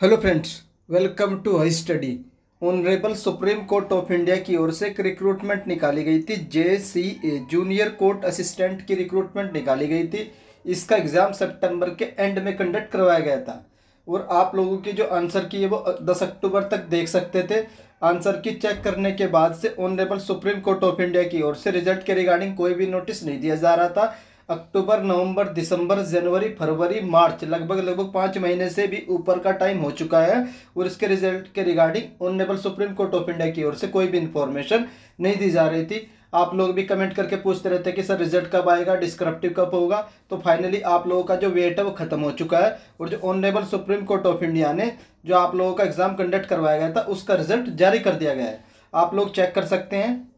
Hello friends welcome to high study honourable Supreme Court of India की ओर से एक रिक्रूटमेंट निकाली गई थी। J C A junior court assistant की रिक्रूटमेंट निकाली गई थी। इसका एग्ज़ाम सितंबर के एंड में कंडक्ट करवाया गया था। और आप लोगों की जो आंसर की है वो दस अक्टूबर तक देख सकते थे। आंसर की चेक करने के बाद से honourable Supreme Court of India की ओर से रिज़ल्ट के रिगार्डिंग कोई भी नोटिस नहीं दिया जा रहा था। अक्टूबर, नवंबर, दिसंबर, जनवरी, फरवरी, मार्च, लगभग लगभग पाँच महीने से भी ऊपर का टाइम हो चुका है और इसके रिज़ल्ट के regarding honourable Supreme Court of India की ओर से कोई भी इन्फॉर्मेशन नहीं दी जा रही थी। आप लोग भी कमेंट करके पूछते रहते हैं कि सर रिज़ल्ट कब आएगा डिस्क्रप्टिव कब होगा? तो फाइनली आप लोगों का जो वेट है वो खत्म हो चुका है और जो honourable Supreme Court of India ने जो आप लोगों का एग्ज़ाम कंडक्ट करवाया गया था, उसका रिज़ल्ट जारी कर दिया गया है। आप लोग चेक कर सकते हैं।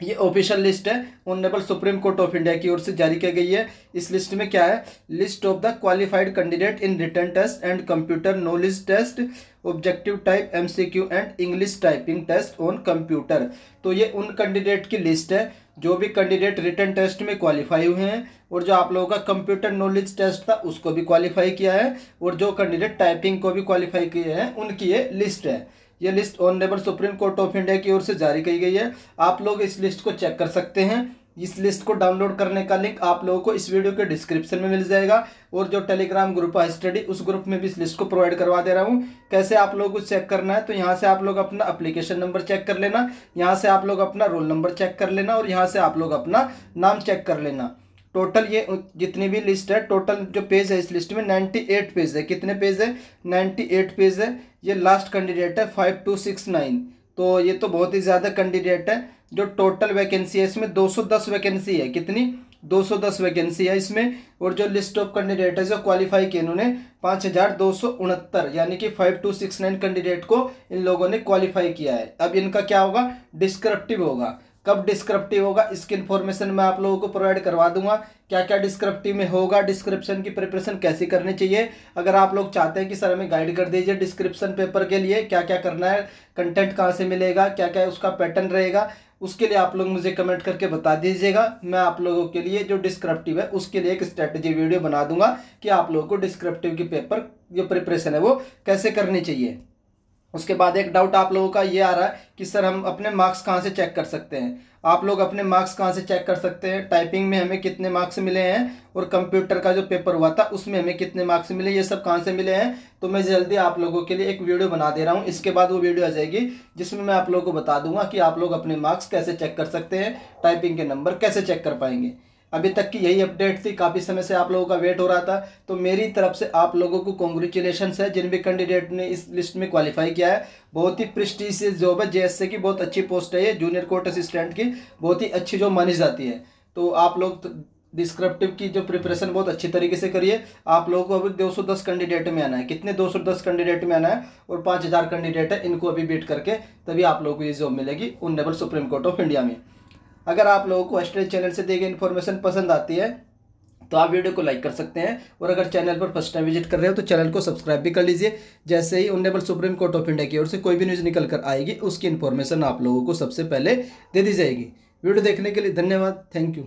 ये ऑफिशियल लिस्ट है। Honourable Supreme Court of India की ओर से जारी की गई है। इस लिस्ट में क्या है? List of the qualified candidate in written test and computer knowledge test objective type MCQ and English typing test on computer तो ये उन कैंडिडेट की लिस्ट है, जो भी कैंडिडेट रिटर्न टेस्ट में क्वालिफाई हुए हैं और जो आप लोगों का कंप्यूटर नॉलेज टेस्ट था, उसको भी क्वालिफाई किया है और जो कैंडिडेट टाइपिंग को भी क्वालिफाई किए हैं, उनकी ये लिस्ट है। ये list honourable Supreme Court of India की ओर से जारी की गई है। आप लोग इस लिस्ट को चेक कर सकते हैं। इस लिस्ट को डाउनलोड करने का लिंक आप लोगों को इस वीडियो के डिस्क्रिप्शन में मिल जाएगा और जो टेलीग्राम ग्रुप है, स्टडी, उस ग्रुप में भी इस लिस्ट को प्रोवाइड करवा दे रहा हूँ। कैसे आप लोगों को चेक करना है तो यहाँ से आप लोग अपना अप्लीकेशन नंबर चेक कर लेना, यहाँ से आप लोग अपना रोल नंबर चेक कर लेना और यहाँ से आप लोग अपना नाम चेक कर लेना। टोटल ये जितनी भी लिस्ट है, टोटल जो पेज है इस लिस्ट में नाइन्टी एट पेज है। कितने पेज है? नाइन्टी एट पेज है। ये लास्ट कैंडिडेट है फाइव टू सिक्स नाइन तो ये तो बहुत ही ज़्यादा कैंडिडेट है, जो टोटल वैकेंसी है, इसमें दो सौ दस वैकेंसी है। कितनी? दो सौ दस वैकेंसी है इसमें। और जो लिस्ट ऑफ़ कैंडिडेट है, जो क्वालिफाई किए इन्होंने, पाँच हज़ार दो सौ उनहत्तर। यानी कि five two six nine candidate को इन लोगों ने क्वालिफाई किया है। अब इनका क्या होगा? डिस्क्रिप्टिव होगा। कब डिस्क्रिप्टिव होगा, इसकी इन्फॉर्मेशन मैं आप लोगों को प्रोवाइड करवा दूँगा। क्या क्या डिस्क्रिप्टिव में होगा डिस्क्रिप्शन की प्रिपरेशन कैसी करनी चाहिए। अगर आप लोग चाहते हैं कि सर हमें गाइड कर दीजिए डिस्क्रिप्शन पेपर के लिए क्या क्या करना है कंटेंट कहाँ से मिलेगा क्या क्या उसका पैटर्न रहेगा, उसके लिए आप लोग मुझे कमेंट करके बता दीजिएगा। मैं आप लोगों के लिए जो डिस्क्रिप्टिव है, उसके लिए एक स्ट्रेटजी वीडियो बना दूँगा कि आप लोगों को डिस्क्रिप्टिव की पेपर जो प्रिपरेशन है वो कैसे करनी चाहिए। उसके बाद एक डाउट आप लोगों का ये आ रहा है कि सर हम अपने मार्क्स कहाँ से चेक कर सकते हैं? आप लोग अपने मार्क्स कहाँ से चेक कर सकते हैं? टाइपिंग में हमें कितने मार्क्स मिले हैं? और कंप्यूटर का जो पेपर हुआ था, उसमें हमें कितने मार्क्स मिले? ये सब कहाँ से मिले हैं? तो मैं जल्दी आप लोगों के लिए एक वीडियो बना दे रहा हूँ। इसके बाद वो वीडियो आ जाएगी, जिसमें मैं आप लोगों को बता दूँगा कि आप लोग अपने मार्क्स कैसे चेक कर सकते हैं? टाइपिंग के नंबर कैसे चेक कर पाएँगे? अभी तक की यही अपडेट थी, काफ़ी समय से आप लोगों का वेट हो रहा था। तो मेरी तरफ़ से आप लोगों को कॉन्ग्रेचुलेशन है, जिन भी कैंडिडेट ने इस लिस्ट में क्वालिफाई किया है। बहुत ही प्रिस्टिशियस जॉब है जेएसए की बहुत अच्छी पोस्ट है ये जूनियर कोर्ट असिस्टेंट की। बहुत ही अच्छी जॉब मानी जाती है। तो आप लोग डिस्क्रिप्टिव की जो प्रिपरेशन बहुत अच्छी तरीके से करिए। आप लोगों को अभी 210 कैंडिडेट में आना है। कितने 210 कैंडिडेट में आना है और 5000 कैंडिडेट है, इनको अभी बीट करके, तभी आप लोगों को ये जॉब मिलेगी उन सुप्रीम कोर्ट ऑफ़ इंडिया में। अगर आप लोगों को एस्ट्रेज चैनल से दी गई इन्फॉर्मेशन पसंद आती है तो आप वीडियो को लाइक कर सकते हैं। और अगर चैनल पर फ़र्स्ट टाइम विज़िट कर रहे हो तो चैनल को सब्सक्राइब भी कर लीजिए। जैसे ही honourable Supreme Court of India की ओर से कोई भी न्यूज़ निकल कर आएगी, उसकी इन्फॉर्मेशन आप लोगों को सबसे पहले दे दी जाएगी। वीडियो देखने के लिए धन्यवाद। Thank you